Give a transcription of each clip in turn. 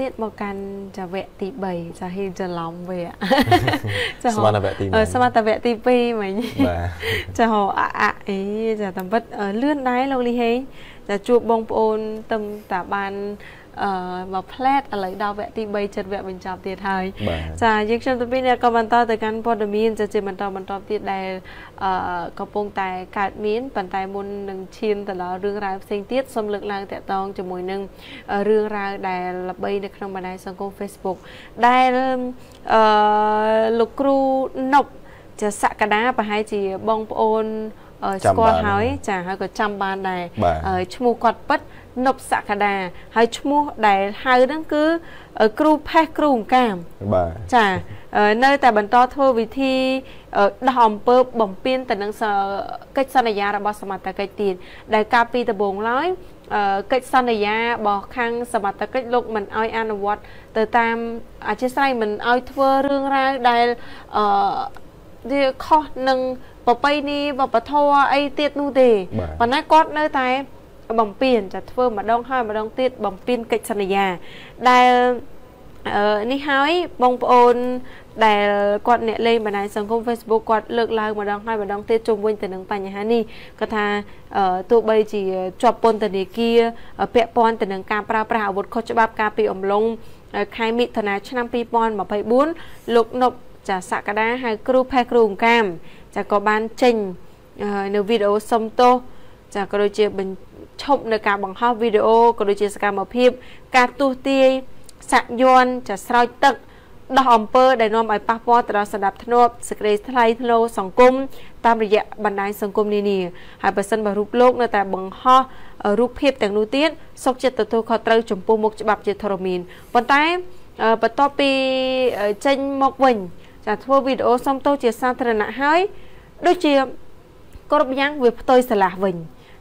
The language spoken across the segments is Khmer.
ទៀតមកកាន់ចាវគ្គទី3ចាហ៊ីច្រឡំវាចាស្មានតែវគ្គទី1ស្មានតែវគ្គទី2មិញបាទចាហៅអាអាអីចាតាមពិតលឿនដែរលោកលីហេងចាជួបបងប្អូនទៅតាបានអឺ មកផ្លែតឥឡូវដល់វគ្គទី3ចិត្តវគ្គបញ្ចប់ទៀតហើយចាយើងខ្ញុំទៅពីនេះក៏បន្តទៅកាន់ព័ត៌មានជាបន្តបន្តទៀតដែលអឺកំពុងតែកើតមានប៉ុន្តែមុននឹងឈានទៅដល់រឿងរ៉ាវផ្សេងទៀតសូមលើកឡើងតាក់ទងជាមួយនឹងរឿងរ៉ាវដែលល្បីនៅក្នុងបណ្ដាញសង្គម Facebook ដែលអឺលោកគ្រូណប់ចាសក្តាប្រហែលជាបងប្អូន ស្គាល់ហើយចាហើយក៏ចាំបានដែរឈ្មោះគាត់ពិតនប់សក្តាហើយឈ្មោះដែលហៅហ្នឹងគឺគ្រូផេះគ្រូអង្កាមបាទចានៅតែបន្តធ្វើវិធីដោះអំពើបំពេញទៅនឹងកិច្ចសន្យារបស់សមត្ថកិច្ចទៀតដែលកាលពីដំបូងឡើយកិច្ចសន្យារបស់ខាងសមត្ថកិច្ចលោកមិនអោយអនុវត្តទៅតាមអធិស្ឋានមិនអោយធ្វើរឿងរ៉ាវដែលអឺវាខុសនឹង ប្រពៃណីវប្បធម៌អីទៀតនោះទេប៉ុន្តែគាត់នៅតែបំពេញចាធ្វើម្ដងហើយម្ដងទៀតបំពេញកិច្ចសន្យាដែលនេះហើយបងប្អូនដែលគាត់អ្នកលេងបណ្ដាញសង្គម Facebook គាត់លើកឡើងម្ដងហើយម្ដងទៀតជុំវិញទៅនឹងបញ្ហានេះគាត់ថាទោះបីជាជាប់ពន្ធនាគារពាក់ព័ន្ធទៅនឹងការប្រើប្រាស់អាវុធខុសច្បាប់ការពីអំឡុងខែមិថុនាឆ្នាំ2024លោកនប់ចាសក្តាហៅគ្រូផេះគ្រូអង្កាម ចាក៏បានចេញនៅវីដេអូសុំទោសចាក៏ដូចជាបញ្ឈប់នៅការបង្ហោះវីដេអូក៏ដូចជាសកម្មភាព ការទស្សទាយសាក់យ័ន្តចាស្រោចទឹកដោះអំពើដែលនាំឲ្យប៉ះពាល់ទៅដល់សន្តិភាពសេចក្តីថ្លៃថ្នូរសង្គមតាមរយៈបណ្ដាញសង្គមនានាហើយបើសិនបើរូបលោកនៅតែបង្ហោះរូបភាពទាំងនោះទៀតសុខចិត្តទទួលខុសត្រូវចំពោះមុខច្បាប់ជាធរមានប៉ុន្តែបន្ទាប់ពីចេញមកវិញចាធ្វើវីដេអូសុំទោសជាសាធារណៈហើយ ដូចជាគ្រប់យ៉ាងវាផ្ទុយស្រឡះវិញ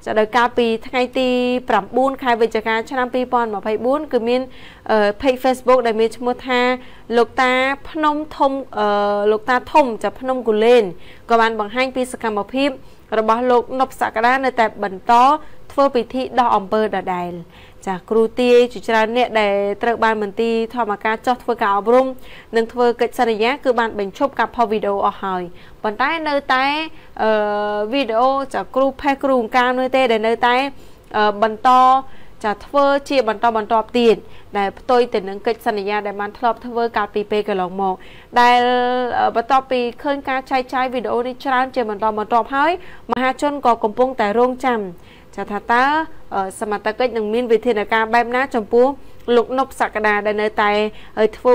ចាដោយកាលពីថ្ងៃទី9ខែវិច្ឆិកាឆ្នាំ2024គឺមាន page Facebook ដែលមានឈ្មោះថាលោកតាភ្នំធំលោកតាធំចាភ្នំគូលែនក៏បានបង្ហាញពីសកម្មភាពរបស់លោកនប់សក្តានៅតែបន្តធ្វើពិធីដោះអំពើដដែល ចាគ្រូទាយជាច្រើនអ្នកដែលត្រូវបានមន្ទីរធម្មការចោះធ្វើការអប់រំនិងធ្វើកិច្ចសន្យាគឺបានបញ្ឈប់ការផុសវីដេអូអស់ហើយប៉ុន្តែនៅតែអឺវីដេអូចាគ្រូផេះគ្រូអង្ការនោះទេដែលនៅតែបន្តចាធ្វើជាបន្តបន្តទៀតដែលផ្ទុយទៅនឹងកិច្ចសន្យាដែលបានធ្លាប់ធ្វើកាលពីពេលកន្លងមក ដែលបន្ទាប់ពីឃើញការចែកចាយវីដេអូនេះច្រើនជាបន្តបន្ទាប់ហើយមហាជនក៏កំពុងតែរងចាំ ចាថាតើសមត្ថកិច្ចនឹងមានវិធានការបែបណាចំពោះលោកនប់សក្តាដែលនៅតែធ្វើ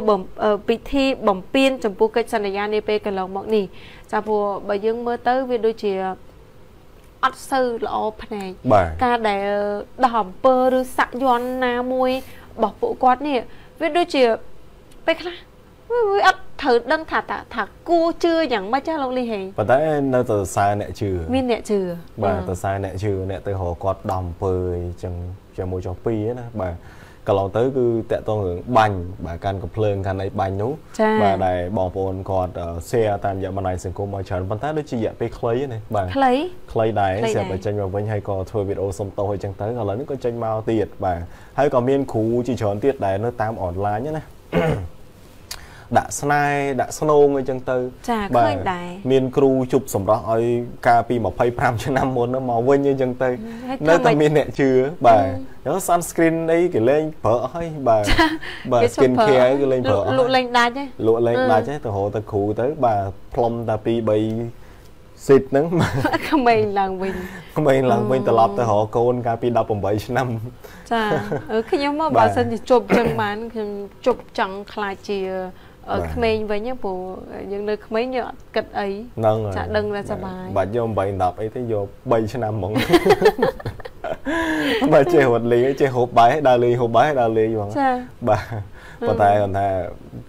ពិធីបំពេញចំពោះកិច្ចសន្យានាពេលកន្លងមកនេះចាព្រោះបើយើងមើលទៅវាដូចជាអត់សូវល្អភ្នែកការដែលដោះអំពើឬសាក់យ័ន្តណាមួយរបស់ពួកគាត់នេះវាដូចជាពេលខ្លះវាអត់ ត្រូវដឹងថាថាគួជឿយ៉ាងម៉េចចាលោកលីហេប៉ុន្តែនៅតែសរសើរអ្នកជឿមានអ្នកជឿបាទសរសើរអ្នកជឿអ្នកទៅរកគាត់ដំអំពើអញ្ចឹងជាមួយចុះពីណាបាទកន្លងទៅគឺតាក់ទងរឿងបាញ់បាទកាន់កំភ្លើងកាន់អីបាញ់នោះបាទដែលបងប្អូនគាត់ share តាមរយៈបណ្ដាញសង្គមមកច្រើនប៉ុន្តែដូចជារយៈពេលខ្លីណាបាទខ្លីខ្លីដែរស្រាប់តែចេញមកវិញហើយក៏ធ្វើវីដេអូសុំទោសអីចឹងទៅឥឡូវនេះក៏ចេញមកទៀតបាទហើយក៏មានគ្រូជាច្រើនទៀតដែលនៅតាមអនឡាញណា ដាក់ស្នេហ៍ដាក់ស្នូងអីចឹងទៅចាឃើញដែរមានគ្រូជប់សម្រស់ឲ្យកាលពី25ឆ្នាំមុនមកវិញអីចឹងទៅនៅតែមានអ្នកជឿបាទចឹង sunscreen អីគេលេងប្រើអស់ហើយបាទបាទ skin care គេលេងប្រើអស់លក់លេងដាច់ហ៎លក់លេងដាច់ហ៎ទៅរកទៅគ្រូទៅបាទផ្លុំតែពី3ស៊ីតហ្នឹងក្មេងឡើងវិញក្មេងឡើងវិញត្រឡប់ទៅរកកូនកាលពី18ឆ្នាំចាខ្ញុំមកបើសិនជាជប់ចឹងបានខ្ញុំជប់ចង់ខ្លាចជា ក្មេងវិញព្រោះយើងនៅក្មេងយើងអត់គិតអីហ្នឹងចាដឹងតែសប្បាយបាច់យក8 10អីទេយក3ឆ្នាំហ្មងបើចេះរត់លេងចេះហូបបាយដើរលេងហូបបាយដើរលេងហ្មងចាបាទប៉ុន្តែគាត់ថា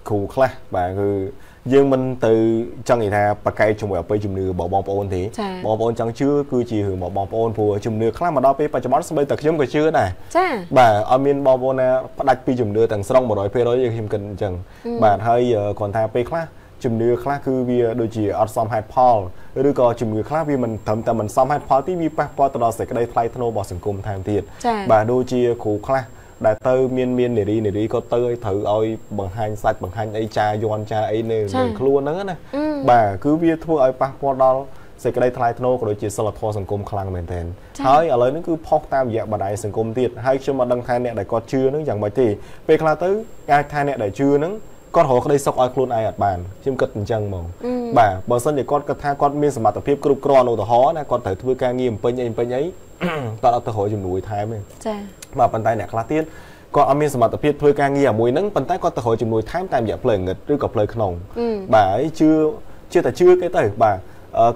គ្រូខ្លះបាទគឺ យើងមិនទៅចង់និយាយថាប្រកែកជាមួយអបិយជំនឿរបស់បងប្អូនទេបងប្អូនចង់ជឿគឺជារឿងរបស់បងប្អូនព្រោះជំនឿខ្លះមកដល់ពេលបច្ចុប្បន្នស្បីតែខ្ញុំក៏ជឿដែរចាបាទអត់មានបងប្អូនណាផ្ដាច់ពីជំនឿទាំងស្រុង100%យើងខ្ញុំគិតអញ្ចឹងបាទហើយគ្រាន់ថាពេលខ្លះជំនឿខ្លះគឺវាដូចជាអត់សមហេតុផលឬក៏ជំនឿខ្លះវាមិនត្រឹមតែមិនសមហេតុផលទេវាប៉ះពាល់ទៅដល់សេចក្តីថ្លៃថ្នូររបស់សង្គមថែមទៀតបាទដូចជាគ្រូខ្លះ ដែលទៅមានមាននារីនារីក៏ទៅឲ្យត្រូវឲ្យបង្ហាញសាច់បង្ហាញអីចាយន់ចាអីនៅខ្លួនហ្នឹងណាបាទគឺវាធ្វើឲ្យប៉ះពាល់ដល់សេចក្តីថ្លៃថ្នូរក៏ដូចជាសិលធម៌សង្គមខ្លាំងមែនទែនហើយឥឡូវនេះគឺផុសតាមរយៈបណ្ដាញសង្គមទៀតហើយខ្ញុំមកដឹងថាអ្នកដែលគាត់ជឿនឹងយ៉ាងម៉េចទេពេលខ្លះទៅអាចថាអ្នកដែលជឿនឹង គាត់រកក្តីសុខឲ្យខ្លួនឯងអត់បានខ្ញុំគិតអញ្ចឹងហ្មងបាទបើសិនជាគាត់គិតថាគាត់មានសមត្ថភាពគ្រប់គ្រាន់ឧទាហរណ៍ណាគាត់ត្រូវធ្វើការងារបំពេញអីបំពេញអីគាត់អត់ទៅរកជំនួយថែមទេចា៎បាទប៉ុន្តែអ្នកខ្លះទៀតគាត់អត់មានសមត្ថភាពធ្វើការងារអាមួយហ្នឹងប៉ុន្តែគាត់ទៅរកជំនួយថែមតាមរយៈផ្លូវងឹតឬក៏ផ្លូវក្នុងបាទហើយជឿជឿតែជឿគេទៅបាទ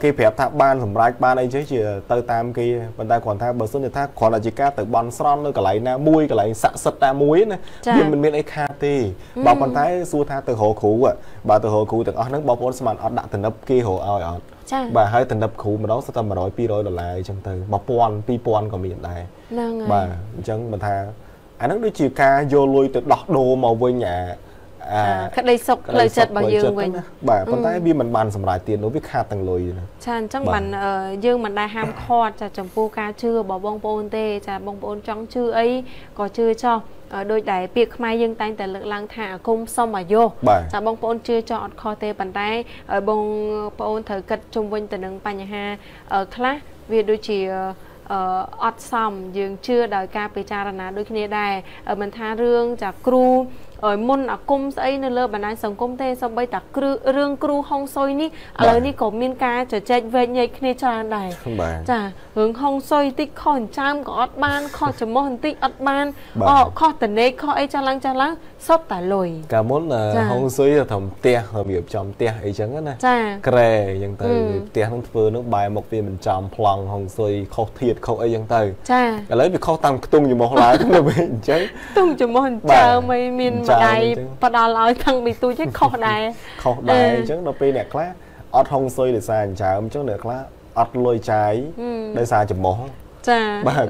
គេប្រាប់ថាបានសម្រេចបានអីចេះជាទៅតាមគេប៉ុន្តែគ្រាន់ថាបើសិនជាថាគ្រាន់តែជាការទៅបន់ស្រន់នៅកន្លែងណាមួយកន្លែងស័ក្តិសិទ្ធិណាមួយណាវាមិនមានអីខាតទេបើប៉ុន្តែសួរថាទៅរកគ្រូបើទៅរកគ្រូទាំងអស់ហ្នឹងបងប្អូនស្មានអត់ដាក់តំណឹបគេរកឲ្យអត់ចា៎បាទហើយតំណឹបគ្រូម្ដងស្ទើរ100 200ដុល្លារអញ្ចឹងទៅ1000 2000ក៏មានដែរហ្នឹងហើយបាទអញ្ចឹងមិនថាអាហ្នឹងដូចជាការយកលុយទៅដោះដូរមកវិញអាអា ក្តីសុខផ្លូវចិត្តរបស់យើងវិញបាទប៉ុន្តែវាមិនបានសម្រេចទៀតនោះវាខាតទាំងលុយណាចាអញ្ចឹងបានយើងមិនដែលហាមឃាត់ចាចំពោះការជឿរបស់បងប្អូនទេចាបងប្អូនចង់ជឿអីក៏ជឿចោះដោយដែលពាក្យខ្មែរយើងតែងតែលើកឡើងថាអាគមសុំអាយុចាបងប្អូនជឿចោះអត់ខុសទេប៉ុន្តែបងប្អូនត្រូវគិតជុំវិញទៅនឹងបញ្ហាខ្លះវាដូចជាអត់សមយើងជឿដោយការពិចារណាដូចគ្នាដែរមិនថារឿងចាគ្រូ ឲ្យមុនអាគមស្អីនៅលើបណ្ដាញសង្គមទេសូម្បីតែគ្រឿងរឿងគ្រូហុងសុយនេះឥឡូវនេះក៏មានការជជែកវែកញែកគ្នាច្រើនដែរចារឿងហុងសុយតិចខុសអញ្ចាមក៏អត់បានខុសច្រមុះបន្តិចអត់បានអូខុសតនេកខុសអីចាស់ឡើងចាស់ឡើង សុទ្ធតែលុយកាលមុនហុងសុយត្រឹមផ្ទះរបៀបចំផ្ទះអីចឹងណាចាក្រែអញ្ចឹងទៅផ្ទះនឹងធ្វើនឹងបែរមកវាមិនចំប្លង់ហុងសុយខុសធៀបខុសអីចឹងទៅចាឥឡូវវាខុសតាមខ្ទង់ច្រមុះឡើងទៅវិញអញ្ចឹងខ្ទង់ច្រមុះអញ្ចឹងមិនមានម្ដាយផ្ដល់ឲ្យខាងមីទូចខុសដែរខុសដែរអញ្ចឹងដល់ពេលអ្នកខ្លះអត់ហុងស៊ុយដោយសារអញ្ចឹងអញ្ចឹងអ្នកខ្លះអត់លុយចាយដោយសារចំោះ ចា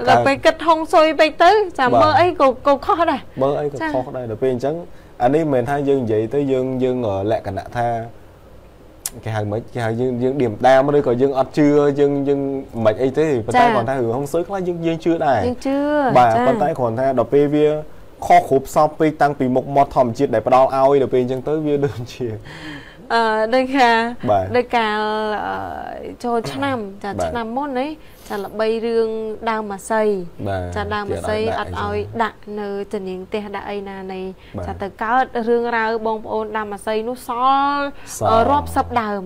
ដល់ពេលគិតហុងស៊ុយពេកទៅចាមើលអីក៏ក៏ខុសដែរមើលអីក៏ខុសដែរដល់ពេលអញ្ចឹងអានេះមិនមែនថាយើងនិយាយទៅយើងយើងលក្ខណៈថាគេហៅមិនគេហៅយើងយើងឌៀមដាមឬក៏យើងអត់ជឿយើងយើងមិនអីទេប៉ុន្តែគាត់ថារឿងហុងស៊ុយខ្លះយើងយើងជឿដែរយើងជឿបាទប៉ុន្តែគ្រាន់ថាដល់ពេលវាខុសគ្រប់សពពេកតាំងពីមុខមាត់ធម្មជាតិដែលផ្ដល់ឲ្យដល់ពេលអញ្ចឹងទៅវាដូចជាអឺដូចថាដូចកាលចូលឆ្នាំចាឆ្នាំមុននេះ ចាល្បីរឿងដើមម៉ាស័យចាដើមម៉ាស័យអត់ឲ្យដាក់នៅទនាងផ្ទះដាក់អីណានៃចាទៅកើតរឿងរ៉ាវបងប្អូនដើមម៉ាស័យនោះសល់រាប់សិបដើម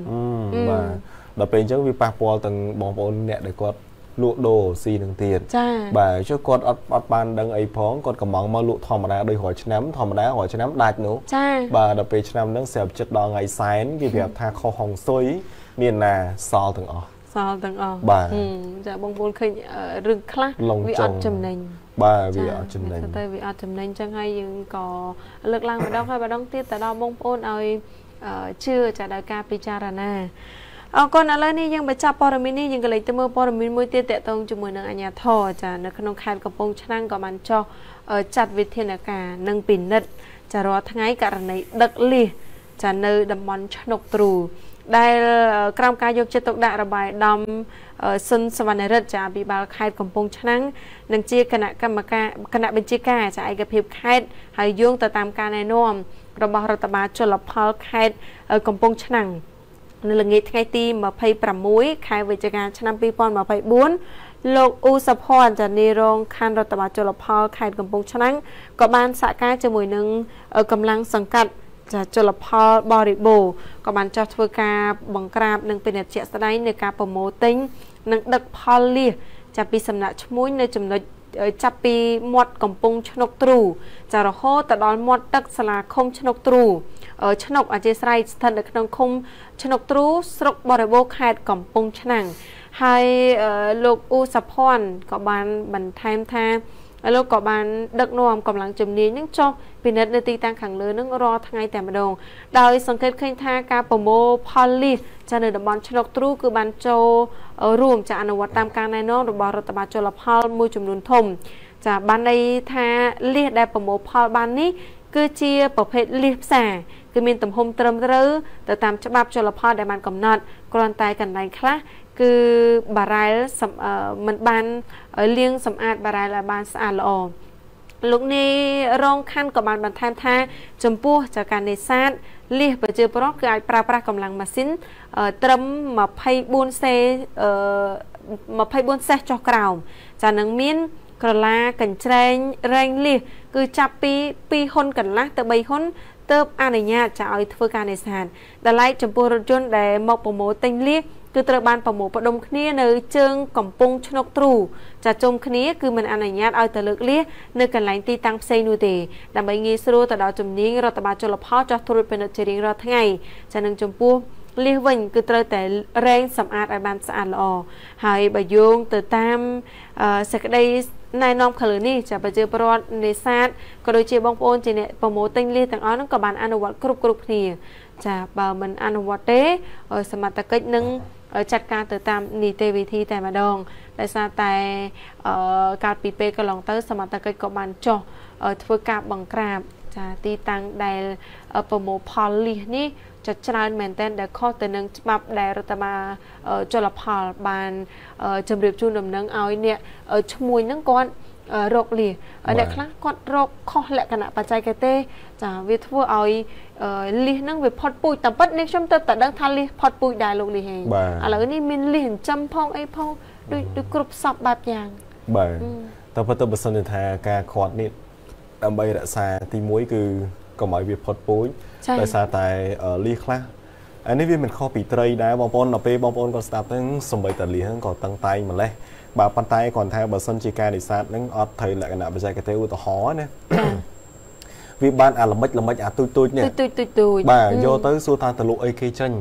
បាទដល់ពេលអញ្ចឹងវាប៉ះពាល់ទាំងបងប្អូនអ្នកដែលគាត់លក់ដូរស៊ីនឹងទៀតចាបាទចុះគាត់អត់អត់បានដឹងអីផងគាត់កំងមកលក់ធម្មតាដោយរាល់ឆ្នាំធម្មតារាល់ឆ្នាំដាច់នោះចាបាទដល់ពេលឆ្នាំហ្នឹងស្រាប់ចិត្តដល់ថ្ងៃសែនគេប្រាប់ថាខុសហុងស៊ុយមានណាសល់ទាំងអស់ សល់ទាំងអស់បាទចាបងប្អូនឃើញរឿងខ្លះវាអត់ចំណេញបាទវាអត់ចំណេញទៅវាអត់ចំណេញចឹងហើយយើងក៏លើកឡើងម្ដងហើយម្ដងទៀតទៅដល់បងប្អូនឲ្យជឿចាដល់ការពិចារណាអរគុណឥឡូវនេះយើងបញ្ចប់ព័ត៌មាននេះយើងក៏លេចទៅមើលព័ត៌មានមួយទៀតតកតងជាមួយនឹងអាជ្ញាធរចានៅក្នុងខេត្តកំពង់ឆ្នាំងក៏បានចោះចាត់វិធានការនិងពិនិត្យចារាល់ថ្ងៃករណីដឹកលៀសចានៅតំបន់ឆ្នុកទ្រូ ដែលក្រោមការយកចិត្តទុកដាក់របស់អាដាមសុនសវណ្ណរិទ្ធចាអភិបាលខេត្តកំពង់ឆ្នាំងនិងជាគណៈកម្មការគណៈបញ្ជាការចាឯកភាពខេត្តហើយយោងទៅតាមការណែនាំរបស់រដ្ឋបាលជលផលខេត្តកំពង់ឆ្នាំងនៅល្ងាចថ្ងៃទី26ខែវិច្ឆិកាឆ្នាំ2024លោកអ៊ូសុផាន់ចានីរងខណ្ឌរដ្ឋបាលជលផលខេត្តកំពង់ឆ្នាំងក៏បានសហការជាមួយនឹងកម្លាំងសង្កាត់ ចាជលផលបរិបូរក៏បានចោះធ្វើការបង្ក្រាបនិងពិនិត្យជាក់ស្ដែងនៅការប្រមូលទិញនិងដឹកផលលៀសចាប់ពីសំណាក់ឈ្មួញនៅចំណុចចាប់ពីមាត់កំពង់ឆ្នុកទ្រូចារហូតទៅដល់មាត់ទឹកសាលាឃុំឆ្នុកទ្រូឆ្នុកអធិស្ឋានស្ថិតនៅក្នុងឃុំឆ្នុកទ្រូស្រុកបរិបូរខេត្តកំពង់ឆ្នាំងហើយលោកអ៊ូសាភ័ណ្ឌក៏បានបន្ថែមថា លោកក៏បានដឹកនាំកម្លាំងជំនាញនឹងចុះពិនិត្យនៅទីតាំងខាងលើនឹងរាល់ថ្ងៃតែម្ដងដោយសង្កេតឃើញថាការប្រមូលផលលីសចានៅតំបន់ឆ្លុកទ្រូគឺបានចូលរួមចាអនុវត្តតាមការណែនាំរបស់រដ្ឋបាលជលផលមួយចំនួនធំចាបានន័យថាលៀសដែលប្រមូលផលបាននេះគឺជាប្រភេទលៀសផ្សារគឺមានទំហំត្រឹមត្រូវទៅតាមច្បាប់ជលផលដែលបានកំណត់គ្រាន់តែកន្លែងខ្លះ គឺបារ៉ែលមិនបានលាងសម្អាតបារ៉ែលឲ្យបានស្អាតល្អលោកនាយរងខណ្ឌក៏បានបន្ថែមថា ចំពោះចាការនេសាទលៀសប្រជាប្រដ្ឋគឺអាចប្រើប្រាស់កម្លាំងម៉ាស៊ីនត្រឹម24សេ24សេះចុះក្រោមចានឹងមានក្រឡាកញ្ច្រែងរែងលៀសគឺចាប់ពី2ហ៊ុនកន្លះទៅ3ហ៊ុនទៅអនុញ្ញាតចាឲ្យធ្វើការនេសាទដែលឡែកចំពោះរថយន្តដែលមកប្រមូលទិញលៀស គឺត្រូវបានប្រមូលផ្ដុំគ្នានៅជើងកំពង់ឆ្នុកទ្រូចាជុំគ្នាគឺមិនអនុញ្ញាតឲ្យទៅលើកលៀសនៅកន្លែងទីតាំងផ្សេងនោះទេដើម្បីងាយស្រួលទៅដល់ជំនាញរដ្ឋបាលជលផលចោះត្រួតពិនិត្យជារៀងរាល់ថ្ងៃចានឹងចំពោះលៀសវិញគឺត្រូវតែរែងសម្អាតឲ្យបានស្អាតល្អហើយបើយោងទៅតាមសេចក្តីណែនាំខាងលើនេះចាប្រជាពលរដ្ឋនេសាទក៏ដូចជាបងប្អូនជាអ្នកប្រមូលទិញលៀសទាំងអស់ហ្នឹងក៏បានអនុវត្តគ្រប់គ្រប់គ្នាចាបើមិនអនុវត្តទេសមត្ថកិច្ចនឹង ចាត់ការទៅតាមនីតិវិធីតែម្ដងដោយសារតែកាលពីពេលកន្លងទៅ សមត្ថកិច្ចក៏បានចុះធ្វើការបង្ក្រាបចាទីតាំងដែលប្រមូលផលលីសនេះចាច្រើនមែនទែនដែលខុសទៅនឹងច្បាប់ដែលរដ្ឋបាលជលផលបានជម្រាបជូនដំណឹងឲ្យអ្នកឈ្មួញហ្នឹងគាត់ រកលៀអ្នកខ្លះគាត់រកខុសលក្ខណៈបច្ចេកទេសចាវាធ្វើឲ្យលៀសហ្នឹងវាផុតពូជតែប៉ិតនេះខ្ញុំទៅតែដឹងថាលៀសផុតពូជដែរលោកលីហេងឥឡូវនេះមានលៀសចិញ្ចឹមផងអីផងដូចដូចគ្រប់សពបែបយ៉ាងបាទតែប៉ុន្តែបើសិនថាការខាត់នេះដើម្បីរក្សាទី1គឺកុំឲ្យវាផុតពូជដោយសារតែលៀសខ្លះ អានេះវាមិនខុសពីត្រីដែរបងប្អូនដល់ពេលបងប្អូនក៏ស្ដាប់ទៅសំបីតាលៀសហ្នឹងក៏តឹងតែងម្លេះបាទប៉ុន្តែគ្រាន់តែបើសិនជាការនេសាទហ្នឹងអត់ត្រូវលក្ខណៈបច្ចេកទេសឧទាហរណ៍ណាវាបានអាល្មិចល្មិចអាទូចទូចនេះទូចទូចទូចបាទយកទៅសួរថាទៅលក់អីគេចេញ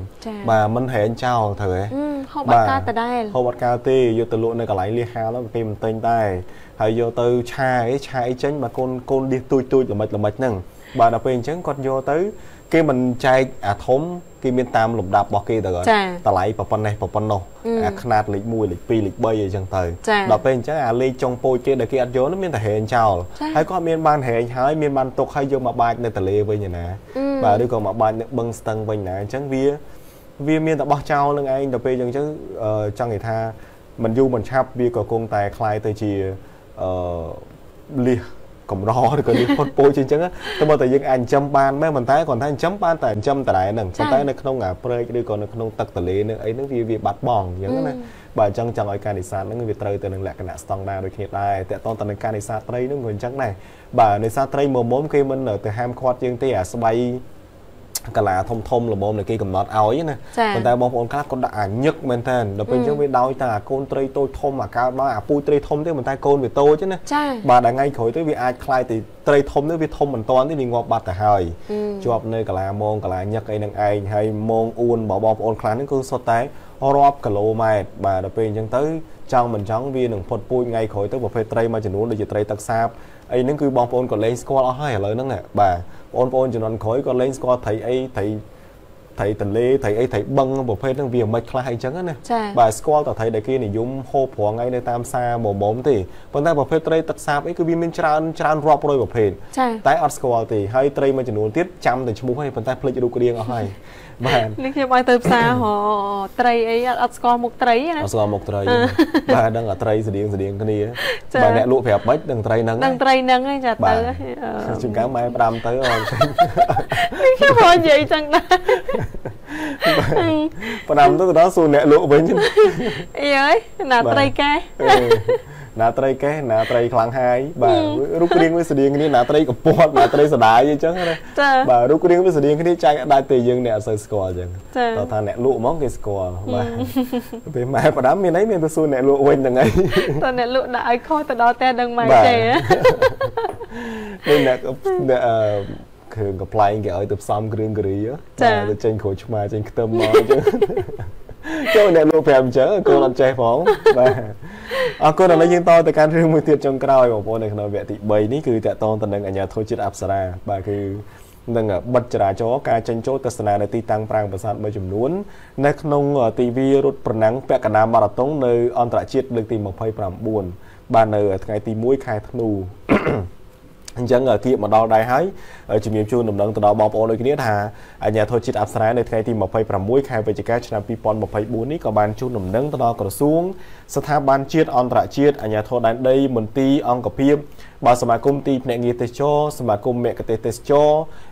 បាទមិនហែងចោលត្រូវហ៎ហូបបាត់កាលដដែលហូបបាត់កាលទេយកទៅលក់នៅកន្លែងលៀសហាលគេមិនទិញដែរហើយយកទៅឆាអីឆាអីចេញបាទកូនកូនលៀសទូចទូចល្មិចល្មិចហ្នឹងបាទដល់ពេលអញ្ចឹងគាត់យកទៅ គេមិនចែកអាធំគេមានតាមលំដាប់របស់គេទៅគាត់តម្លៃប្រប៉ុណ្ណេះប្រប៉ុណ្ណោះអាខ្នាតលេខ1លេខ2លេខ3អីចឹងទៅដល់ពេលអញ្ចឹងអាលេខចុងពោចគេដែលគេអត់យកនោះមានតែហែងចោលហើយគាត់មានបានហែងហើយមានបានຕົកហើយយកមកបាចនៅទលេវិញណាបាទឬក៏មកបាចនៅបឹងស្ទឹងវិញណាអញ្ចឹងវាវាមានតែបោះចោលនឹងឯងដល់ពេលអញ្ចឹងចង់និយាយថាមិនយូរមិនឆាប់វាក៏គង់តែคลายទៅជាអឺលៀស កម្រឬក៏យើងផុតពោជាអញ្ចឹងតែមកតែយើងអាចចិញ្ចឹមបានមែនប៉ុន្តែគាត់ថាចិញ្ចឹមបានតែចិញ្ចឹមតរ៉ែហ្នឹងប៉ុន្តែនៅក្នុងអាព្រែកឬក៏នៅក្នុងទឹកទន្លេនឹងអីហ្នឹងវាវាបាត់បង់អញ្ចឹងណាបាទអញ្ចឹងចង់ឲ្យការនេសាទហ្នឹងវាត្រូវទៅនឹងលក្ខណៈស្តង់ដារដូចគ្នាដែរតើតើតើនឹងការនេសាទត្រីហ្នឹងក៏អញ្ចឹងដែរបាទនេសាទត្រីមុំមុំគេមិនទៅហាមឃាត់យើងទេអាស្បៃ កាឡាធំធំល្មមដែលគេកំណត់ឲ្យណាប៉ុន្តែបងប្អូនខ្លះគាត់ដាក់អាញឹកមែនតើដល់ពេលអញ្ចឹងវាដោយតែអាកូនត្រីតូចធំអាកើតមកអាពូជត្រីធំទេប៉ុន្តែកូនវាតូចណាបាទដល់ថ្ងៃក្រោយទៅវាអាចคล้ายទៅត្រីធំនេះវាធំមិនតាន់ទេវាងាប់បាត់ទៅហើយជាប់នៅកាឡាមងកាឡាញឹកអីនឹងឯងហើយមងអួនបងប្អូនខ្លះនេះគឺសុទ្ធតែរាប់គីឡូម៉ែត្របាទដល់ពេលអញ្ចឹងទៅចង់មិនចង់វានឹងផុតពូជថ្ងៃក្រោយទៅប្រភេទត្រីមួយចំនួនដូចជាត្រីទឹកសាបអីហ្នឹងគឺបងប្អូនក៏លេងស្គាល់អស់ហើយឥឡូវហ្នឹងបាទ បងប្អូនជំនាន់ក្រោយក៏លេងស្គាល់ត្រីអីត្រី ត្រីទន្លេត្រីអីត្រីបឹងប្រភេទហ្នឹងវាមិនខ្លះអីចឹងណាបាទស្គាល់តែត្រីដែលគេនិយមហូបប្រងថ្ងៃនៅតាមសាមុំមុំទេប៉ុន្តែប្រភេទត្រីទឹកសាបអីគឺវាមានច្រើនច្រើនរាប់រយប្រភេទតែអត់ស្គាល់ទេហើយត្រីមួយចំនួនទៀតចាំតែឈ្មោះហើយប៉ុន្តែភ្លេចរូបរាងអស់ហើយបាទនេះខ្ញុំឲ្យទៅផ្សារហត្រីអីអត់ស្គាល់មុខត្រីណាអត់ស្គាល់មុខត្រីបាទដឹងតែត្រីស្តៀងស្តៀងគ្នាបាទអ្នកលក់ប្រាប់មិនដឹងត្រីហ្នឹងដឹងត្រីហ្នឹងឯងចាទៅជួនកាលម៉ែផ្ដាំទៅអត់នេះខ្ញុំមកនិយាយចឹងដែរផ្ដាំទៅដល់សួរអ្នកលក់វិញអីអើយណាត្រីកែណាត្រីកេះណាត្រីខ្លាំងហាយបាទរូបរាងវាស្តៀងគ្នាណាត្រីកពាត់ណាត្រីសដាយអញ្ចឹងណាបាទរូបរាងវាស្តៀងគ្នាចែកដាច់ទេយើងអ្នកអត់សូវស្គាល់អញ្ចឹងតើថាអ្នកលក់ហ្មងគេស្គាល់បាទពេលម៉ែផ្ដាំមានអីមានទៅសួរអ្នកលក់វិញហ្នឹងហើយតើអ្នកលក់ដាក់ឲ្យខុសទៅដល់តែដឹងម៉ែទេនេះអ្នកអ្នកអឺ គ្រឿងកំ pl ែងគេឲ្យទៅផ្សំគ្រឿងការីទៅចេញក្រូចឆ្មាចេញខ្ទឹមមកអញ្ចឹងចូលអ្នកលក់ប្រាប់អញ្ចឹងកូនអត់ចេះផងបាទអរគុណឥឡូវយើងតទៅកាន់រឿងមួយទៀតចុងក្រោយបងប្អូននៅក្នុងវគ្គទី3នេះគឺតកតងទៅនឹងអាញាធិជាតិអប្សរាបាទគឺនឹងបិទចរាចរណ៍ការចេញចូលទស្សនានៅទីតាំងប្រាង្គប្រាសាទមួយចំនួននៅក្នុងទីវាលរត់ប្រណាំងពាក់កណ្ដាលម៉ារ៉ាតុងនៅអន្តរជាតិលើកទី29បាននៅថ្ងៃទី1ខែធ្នូ អញ្ចឹងគៀកមកដល់ដែរហើយជំរាបជូនដំណឹងទៅដល់បងប្អូនដូចគ្នាថាអាជ្ញាធរជាតិអប្សរានៅថ្ងៃទី26ខែវិច្ឆិកាឆ្នាំ2024នេះក៏បានជូនដំណឹងទៅដល់ក្រសួងស្ថាប័នជាតិអន្តរជាតិអាជ្ញាធរដែនដីមន្ទីរអង្គភាពបាទសមាគមទីភ្នាក់ងារទេសចរសមាគមមគ្គទេសទេសចរ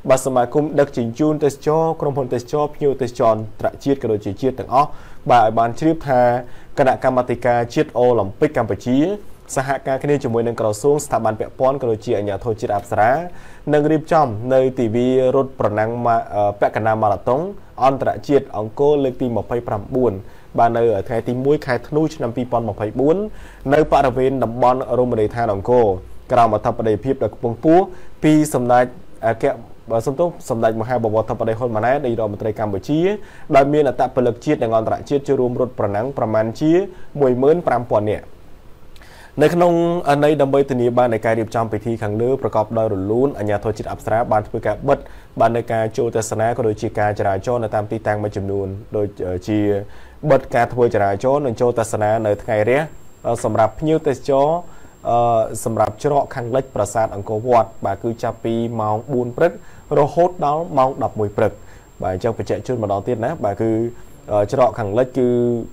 បាទសមាគមដឹកជញ្ជូនទេសចរក្រុមហ៊ុនទេសចរភ្ញៀវទេសចរអន្តរជាតិក៏ដូចជាជាតិទាំងអស់បាទឲ្យបានជ្រាបថាគណៈកម្មាធិការជាតិអូឡ িম্প ិកកម្ពុជា សហការគ្នាជាមួយនឹងក្រសួងស្ថាប័នពាក់ព័ន្ធក៏ដូចជាអាជ្ញាធរជាតិអប្សរានឹងរៀបចំ នៅទិវារត់ប្រណាំងពាក់កណ្ដាលម៉ារ៉ាតុងអន្តរជាតិអង្គរលើកទី29បាននៅថ្ងៃទី1ខែធ្នូឆ្នាំ2024នៅបរិវេណតំបន់រមណីយដ្ឋានអង្គរក្រោមអធិបតីភាពដ៏ខ្ពង់ខ្ពស់ពីសម្ដេចអគ្គបើសំទោសសម្ដេចមហាបវរធិបតីហ៊ុនម៉ាណែតនាយរដ្ឋមន្ត្រីកម្ពុជាដោយមានអត្តពលិកជាតិនិងអន្តរជាតិចូលរួមរត់ប្រណាំងប្រមាណជា15000នាក់ នៅក្នុងន័យដើម្បីធានាបាននៃការរៀបចំពិធីខាងលើប្រកបដោយរលូនអាជ្ញាធរជាតិអប្សរាបានធ្វើការបិទបាននៅការចូលទស្សនាក៏ដូចជាការចរាចរណ៍នៅតាមទីតាំងមួយចំនួនដូចជាបិទការធ្វើចរាចរណ៍និងចូលទស្សនានៅថ្ងៃរះសម្រាប់ភ្ញៀវទេសចរអឺសម្រាប់ច្រកខាងលិចប្រាសាទអង្គរវត្តបាទគឺចាប់ពីម៉ោង4ព្រឹករហូតដល់ម៉ោង11ព្រឹកបាទអញ្ចឹងបញ្ជាក់ជូនម្ដងទៀតណាបាទគឺ ច្រកខាងលិចគឺ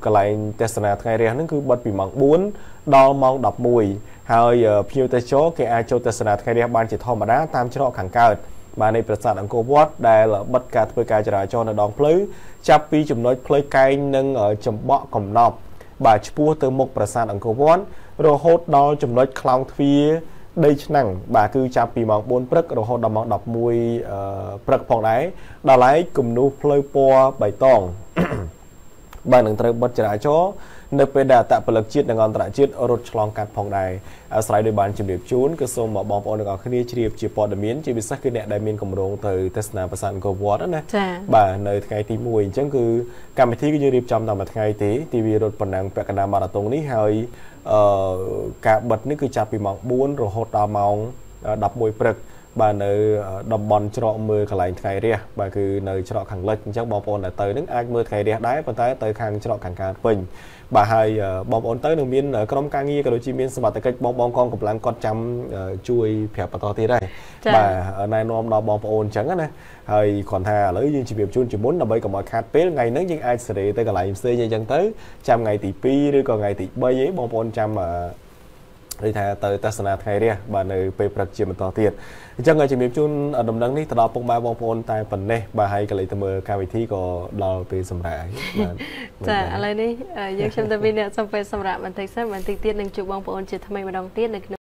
កន្លែងទេសនាថ្ងៃរះហ្នឹងគឺបិទពីម៉ោង4ដល់ម៉ោង11ហើយភ្ញៀវទេសចរគេអាចចូលទស្សនាថ្ងៃរះបានជាធម្មតាតាមច្រកខាងកើតបាទនៃប្រាសាទអង្គរវត្តដែលបិទការធ្វើការចរាចរណ៍នៅដងផ្លូវចាប់ពីចំណុចផ្លូវកែងនិងចំបក់កំណប់បាទឆ្ពោះទៅមុខប្រាសាទអង្គរវត្តរហូតដល់ចំណុចខ្លោងទ្វារដីឆ្នាំងបាទគឺចាប់ពីម៉ោង4ព្រឹករហូតដល់ម៉ោង11ព្រឹកផងដែរដល់ហើយគំនូសផ្លូវពណ៌បៃតង បាទនឹងត្រូវបិទចរាចរណ៍នៅពេលដែលអតពលិកជាតិនិងអន្តរជាតិរត់ឆ្លងកាត់ផងដែរអាស្រ័យដោយបានជម្រាបជូនគឺសូមបងប្អូនទាំងអស់គ្នាជ្រាបជាព័ត៌មានជាពិសេសគឺអ្នកដែលមានកម្រងទៅទស្សនាប្រាសាទអង្គរវត្តណាចា៎បាទនៅថ្ងៃទី1អញ្ចឹងគឺកម្មវិធីគឺយើងរៀបចំតាមមួយថ្ងៃទេទីវារត់ប៉ុណ្ណឹងពាក់កណ្ដាលម៉ារ៉ាតុងនេះហើយអឺការបិទនេះគឺចាប់ពីម៉ោង4រហូតដល់ម៉ោង11ព្រឹក បាទនៅតំបន់ច្រកមើលកន្លែងថ្ងៃរះបាទគឺនៅច្រកខាងលិចអញ្ចឹងបងប្អូនដែលទៅនឹងអាចមើលថ្ងៃរះដែរប៉ុន្តែទៅខាងច្រកខាងកើតវិញបាទហើយបងប្អូនទៅនឹងមានក្រុមការងារក៏ដូចជាមានសមត្ថកិច្ចបងបងកងកម្លាំងគាត់ចាំជួយប្រាប់បន្តទៀតដែរបាទណែនាំដល់បងប្អូនអញ្ចឹងណាហើយគ្រាន់ថាឥឡូវយើងជម្រាបជូនជាមុនដើម្បីកុំឲ្យខាតពេលថ្ងៃហ្នឹងយើងអាចសេរីទៅកន្លែងផ្សេងអញ្ចឹងទៅចាំថ្ងៃទី2ឬក៏ថ្ងៃទី3ឯងបងប្អូនចាំដូចថាទៅទស្សនាថ្ងៃរះបាទនៅពេលព្រឹកជាបន្តទៀត អញ្ចឹងជំរាបជូនដំណឹងនេះទៅដល់ពុកម៉ែបងប្អូនតែប៉ុណ្ណេះបាទហើយកន្លែងទៅមើលកម្មវិធីក៏ដល់ពេលសម្រាប់បាទចាឥឡូវនេះយើងខ្ញុំទៅមានអ្នកសំពេសម្រាប់បន្តិចសិនបន្តិចទៀតនឹងជួបបងប្អូនជាថ្មីម្ដងទៀតនៅ